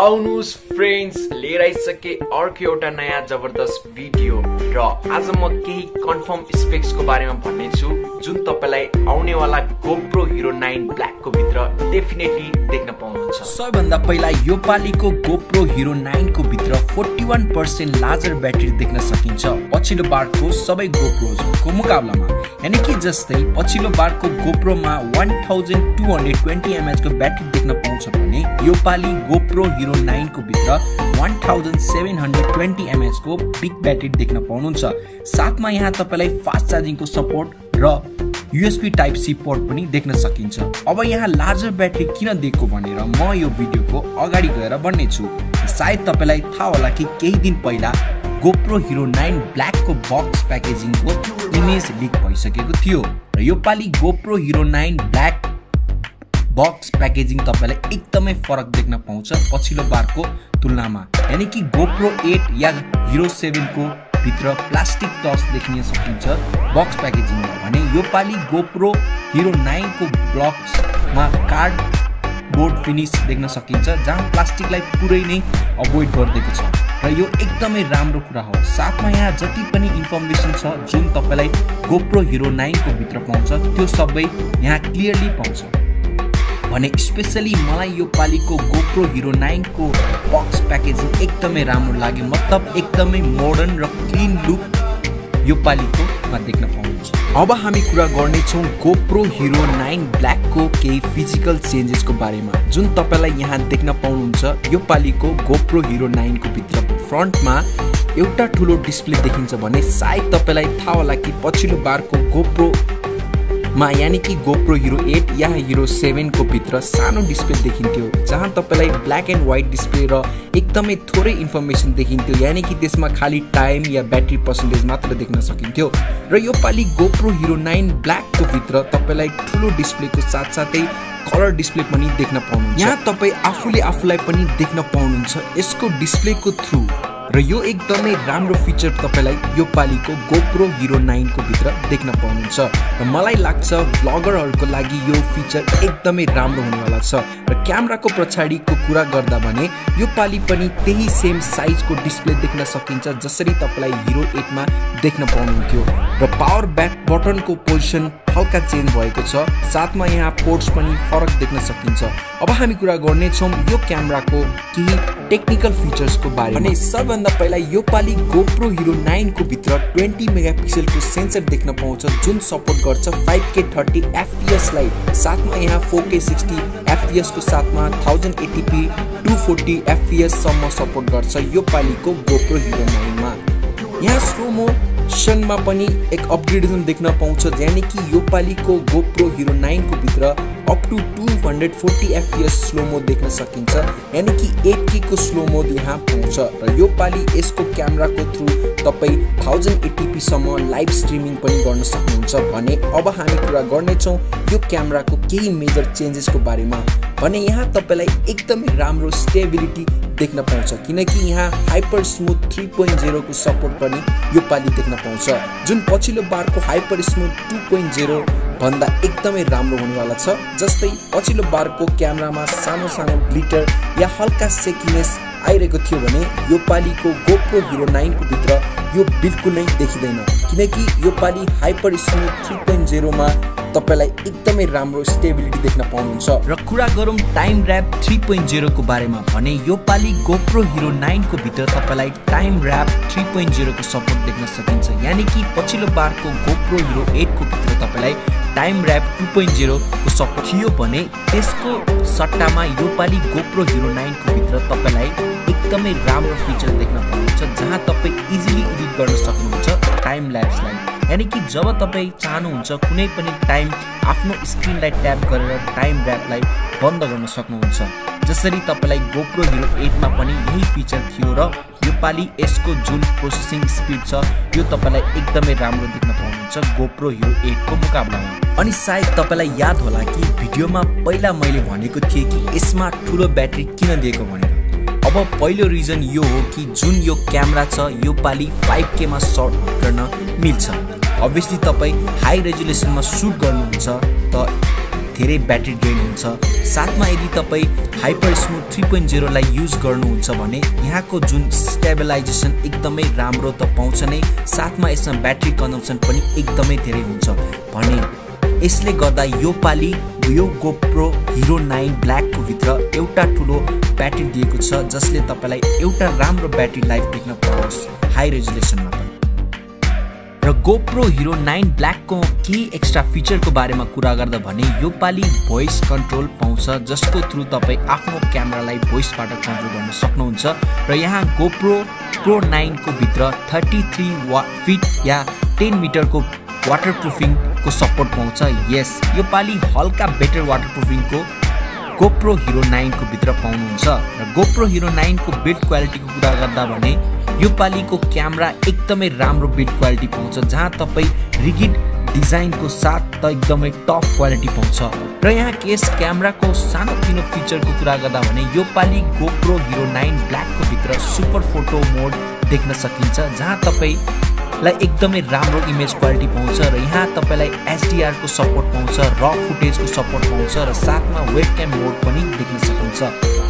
आउनुहोस् फ्रेन्ड्स लिएर आइसके अर्को एउटा नयाँ जबरदस्त भिडियो। र आज म केही कन्फर्म स्पेक्सको बारेमा भन्नेछु जुन तपाईँलाई आउनेवाला गोप्रो हिरो नाइन ब्ल्याकको भित्र डेफिनेटली देख्न पाउनुहुन्छ। सबैभन्दा पहिला यो पालिको गोप्रो हिरो नाइनको भित्र forty one percent larger battery देख्न सकिन्छ। पछिल्लो बारको सबै गोप्रोजको मुकाबलामा। यानि कि जस्तै पछिल्लो बारको गोप्रोमा one thousand two hundred twenty एमएचको battery देख्न पाउँछ भने यो पालि गोप्रो हिरो नाइनको भित्र one thousand seven hundred twenty एमएचको big battery देख्न पाउनुहुन्छ। साथमा यहाँ तपाईँलाई फास्ट चार्जिङको सपोर्ट र युएसबी टाइप सी पोर्ट पनि देख्न सकिन्छ। अब यहाँ लार्जर ब्याट्री किन दिएको भनेर म यो भिडियोको अगाडि गएर भन्नेछु। सायद तपाईँलाई थाहा होला कि केही दिन पहिला गोप्रो हिरो नाइन ब्ल्याकको बक्स प्याकेजिङको इमेज लिक भइसकेको थियो। र यो पालि GoPro Hero nine black box packaging तपाईँलाई एकदमै फरक देख्न पाउँछ पछिल्लो बारको तुलनामा। यानि कि गोप्रो एट या हिरो सेभेनको भित्र प्लास्टिक टस देखिन सकिन्छ बक्स प्याकेजिङमा भने यो पालि गोप्रो हिरो नाइनको ब्लक्समा कार्ड बोर्ड फिनिस देख्न सकिन्छ जहाँ प्लास्टिकलाई पुरै नै अभोइड गरिदिएको छ। र यो एकदमै राम्रो कुरा हो। साथमा यहाँ जति पनि इन्फर्मेसन छ जुन तपाईँलाई गोप्रो हिरो नाइनको भित्र पाउँछ त्यो सबै यहाँ क्लियरली पाउँछ। भने स्पेसली मलाई यो पालिको गोप्रो हिरो नाइनको बक्स प्याकेजिङ एकदमै राम्रो लाग्यो। मतलब एकदमै मोडर्न र क्लिन लुक यो पालिकोमा देख्न पाउनुहुन्छ। अब हामी कुरा गर्नेछौँ गोप्रो हिरो नाइन ब्ल्याकको केही फिजिकल चेन्जेसको बारेमा। जुन तपाईँलाई यहाँ देख्न पाउनुहुन्छ यो पालिको गोप्रो हिरो नाइनको भित्र फ्रन्टमा एउटा ठुलो डिस्प्ले देखिन्छ भने सायद तपाईँलाई थाहा होला कि पछिल्लो बारको गोप्रो मा यानि कि गोप्रो हिरो एट या हिरो सेभेनको भित्र सानो डिस्प्ले देखिन्थ्यो जहाँ तपाईँलाई ब्ल्याक एन्ड व्हाइट डिस्प्ले र एकदमै थोरै इन्फर्मेसन देखिन्थ्यो यानि कि त्यसमा खालि टाइम या ब्याट्री पर्सेन्टेज मात्र देख्न सकिन्थ्यो। र यो पालि गोप्रो हिरो नाइन ब्ल्याकको भित्र तपाईँलाई ठुलो डिस्प्लेको साथसाथै कलर डिस्प्ले पनि देख्न पाउनुहुन्छ। यहाँ तपाईँ आफूले आफूलाई पनि देख्न पाउनुहुन्छ यसको डिस्प्लेको थ्रु र यो एकदमै राम्रो फिचर तपाईँलाई यो पालिको गोप्रो हिरो नाइनको भित्र देख्न पाउनुहुन्छ। र मलाई लाग्छ ब्लगरहरूको लागि यो फिचर एकदमै राम्रो हुनेवाला छ। र क्यामेराको पछाडिको कुरा गर्दा भने यो पालि पनि त्यही सेम साइजको डिस्प्ले देख्न सकिन्छ जसरी तपाईँलाई हिरो एटमा देख्न पाउनुहुन्थ्यो। र पावर ब्याक बटनको पोजिसन हल्का चेन्ज भएको छ। साथमा यहाँ पोर्ट्स पनि फरक देख्न सकिन्छ। अब हामी कुरा गर्नेछौँ यो क्यामेराको केही टेक्निकल फिचर्सको बारे भने सबभन्दा पहिला यो पालि गोप्रो हिरो नाइनको भित्र ट्वेन्टी मेगापिक्सलको सेन्सर देख्न पाउँछ जुन सपोर्ट गर्छ फाइभ के थर्टी एफपिएसलाई। साथमा यहाँ फोर के सिक्सटी एफपिएसको साथमा thousand eighty p two forty एफपिएससम्म support गर्छ यो पालिको गोप्रो हिरो नाइनमा। यहाँ स्लोमो सनमा पनि एक अपग्रेडेसन देख्न पाउँछ यानि कि यो पालिको गोप्रो हिरो नाइनको भित्र up to two hundred forty fps slow mode देख्न सकिन्छ यानि कि एट केको स्लो मोड यहाँ पाउँछ। र यो पालि यसको क्यामेराको थ्रु तपाईँ थाउजन्ड एटिपीसम्म लाइभ स्ट्रिमिङ पनि गर्न सक्नुहुन्छ भने अब हामी कुरा गर्नेछौँ यो क्यामेराको केही मेजर चेन्जेसको बारेमा। भने यहाँ तपाईँलाई एकदमै राम्रो स्टेबिलिटी देख्न पाउँछ। किनकि यहाँ हाइपर स्मुथ थ्री पोइन्ट जेरोको सपोर्ट पनि यो पालि देख्न पाउँछ। जुन पछिल्लो बारको hyper smooth two point zero भन्दा एकदमै राम्रो हुनेवाला छ जस्तै पछिल्लो बारको क्यामेरामा सानो सानो ग्लिटर या हल्का सेकिनेस आइरहेको थियो भने यो पालिको गोप्रो हिरो नाइनको भित्र यो बिल्कुल नै देखिँदैन। किनकि यो पालि हाइपर स्मुथ थ्री पोइन्ट जेरोमा तपाईँलाई एकदमै राम्रो स्टेबिलिटी देख्न पाउनुहुन्छ। र कुरा गरौँ टाइम ऱ्याप थ्री पोइन्ट जेरोको बारेमा भने यो पालि गोप्रो हिरो नाइनको भित्र तपाईँलाई टाइम ऱ्याप थ्री पोइन्ट जेरोको सपोर्ट देख्न सकिन्छ। यानि कि पछिल्लो बारको गोप्रो हिरो एटको भित्र तपाईँलाई टाइम ऱ्याप टु पोइन्ट जेरोको सपोर्ट थियो भने त्यसको सट्टामा यो पालि गोप्रो हिरो नाइनको भित्र तपाईँलाई एकदमै राम्रो फिचर देख्न पाउनुहुन्छ जहाँ तपाईँ इजिली एडिट गर्न सक्नुहुन्छ टाइम ल्याप्सलाई यानि कि जब तपाईँ चाहनुहुन्छ कुनै पनि टाइम आफ्नो स्क्रिनलाई ट्याप गरेर टाइम ऱ्यापलाई बन्द गर्न सक्नुहुन्छ। जसरी तपाईँलाई गोप्रो हिरो एटमा पनि यही फिचर थियो र योपालि यसको जुन प्रोसेसिङ स्पिड छ यो तपाईँलाई एकदमै राम्रो देख्न पाउनुहुन्छ गोप्रो हिरो एटको मुकाबलामा। अनि सायद तपाईँलाई याद होला कि भिडियोमा पहिला मैले भनेको थिएँ कि यसमा ठुलो ब्याट्री किन दिएको भनेर। अब पहिलो रिजन यो हो कि जुन यो क्यामेरा छ यो पालि फाइभ केमा सर्ट गर्न मिल्छ। अभियसली तपाईँ हाई रेजुलेसनमा सुट गर्नुहुन्छ त धेरै ब्याट्री ड्रेन हुन्छ। साथमा यदि तपाईँ हाइपर स्मुथ थ्री पोइन्ट जिरोलाई युज गर्नुहुन्छ भने यहाँको जुन स्टेबलाइजेसन एकदमै राम्रो त पाउँछ नै। साथमा यसमा ब्याट्री कन्जम्सन पनि एकदमै धेरै हुन्छ। भने यसले गर्दा यो पालि यो गोप्रो हिरो नाइन ब्ल्याकको भित्र एउटा ठुलो ब्याट्री दिएको छ जसले तपाईँलाई एउटा राम्रो ब्याट्री लाइफ देख्न पाओस् हाई रेजुलेसनमा पनि। र गोप्रो हिरो नाइन ब्ल्याकको केही एक्स्ट्रा फिचरको बारेमा कुरा गर्दा भने यो पालि भोइस कन्ट्रोल पाउँछ जसको थ्रु तपाईँ आफ्नो क्यामेरालाई भोइसबाट कन्ट्रोल गर्न सक्नुहुन्छ। र यहाँ गोप्रो प्रो नाइनको भित्र थर्टी थ्री वा फिट या टेन मिटरको वाटर प्रुफिङको सपोर्ट पाउँछ। यस यो पालि हल्का बेटर वाटर प्रुफिङको गोप्रो हिरो नाइनको भित्र पाउनुहुन्छ। र गोप्रो हिरो नाइनको बिल्ड क्वालिटीको कुरा गर्दा भने यो पालिको क्यामेरा एकदमै राम्रो बिल्ड क्वालिटी पाउँछ जहाँ तपाईँ रिगिड डिजाइनको साथ त एकदमै टप क्वालिटी पाउँछ। र यहाँ केस क्यामेराको सानोतिनो फिचरको कुरा गर्दा भने यो पालि गोप्रो हिरो नाइन ब्ल्याकको भित्र सुपर फोटो मोड देख्न सकिन्छ जहाँ तपाईँ लाई एकदमै राम्रो इमेज क्वालिटी पाउँछ र यहाँ तपाईँलाई एचडिआरको सपोर्ट पाउँछ र फुटेजको सपोर्ट पाउँछ र साथमा वेब क्याम मोड पनि देख्न सकिन्छ।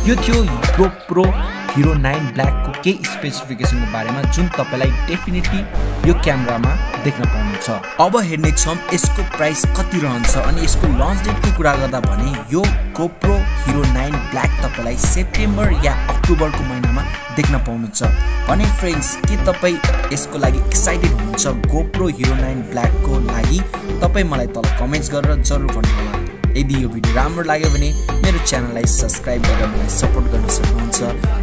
यो थियो प्रो प्रो हिरो नाइन ब्ल्याकको केही स्पेसिफिकेसनको बारेमा जुन तपाईँलाई डेफिनेटली यो क्यामेरामा देख्न पाउनुहुन्छ। अब हेर्नेछौँ यसको प्राइस कति रहन्छ अनि यसको लन्च डेटको कुरा गर्दा भने यो गोप्रो हिरो नाइन ब्ल्याक तपाईँलाई सेप्टेम्बर या अक्टोबरको महिनामा देख्न पाउनुहुन्छ। भने फ्रेन्ड्स के तपाईँ यसको लागि एक्साइटेड हुनुहुन्छ? गोप्रो हिरो नाइन ब्ल्याकको लागि तपाईँ मलाई तल कमेन्ट्स गरेर जरुर भन्नुहोला। यदि यो भिडियो राम्रो लाग्यो भने मेरो च्यानललाई सब्सक्राइब गरेर मलाई सपोर्ट गर्न सक्नुहुन्छ।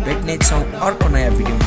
भेट्नेछौँ अर्को नयाँ भिडियोमा।